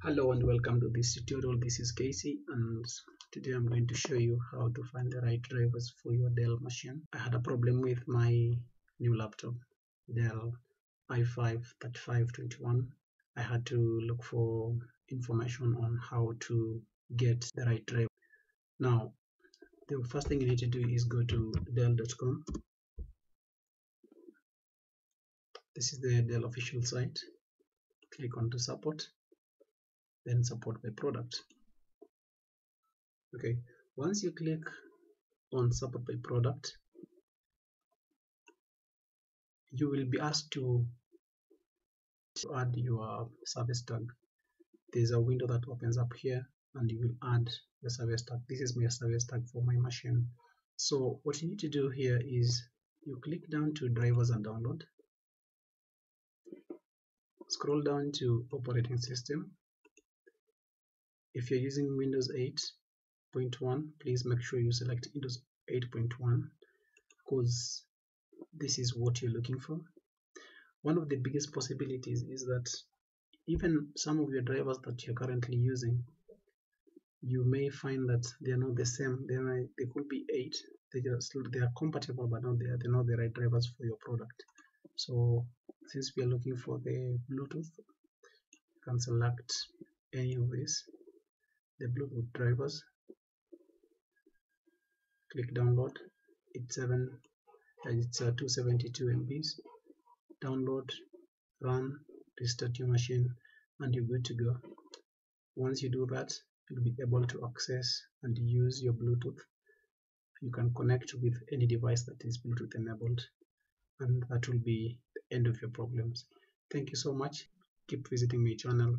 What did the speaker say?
hello and welcome to this tutorial. This is Casey and today I'm going to show you how to find the right drivers for your Dell machine. I had a problem with my new laptop Dell i5 3521 I had to look for information on how to get the right driver. Now the first thing you need to do is go to dell.com this is the Dell official site. Click on to support then support by product. Okay once you click on support by product you will be asked to, add your service tag. There's a window that opens up here and you will add the service tag. This is my service tag for my machine. So what you need to do here is you click down to drivers and download. Scroll down to operating system if you're using Windows 8.1 please make sure you select Windows 8.1 because this is what you're looking for. One of the biggest possibilities is that even some of your drivers that you're currently using you may find that they are not the same. They, they could be eight. They just they are compatible but not they are they're not the right drivers for your product. So since we are looking for the bluetooth you can select any of these the Bluetooth drivers. Click download. It's 7 it's uh, 272 MBs download run restart your machine and you're good to go. Once you do that you'll be able to access and use your Bluetooth. You can connect with any device that is Bluetooth enabled and that will be the end of your problems. Thank you so much. Keep visiting my channel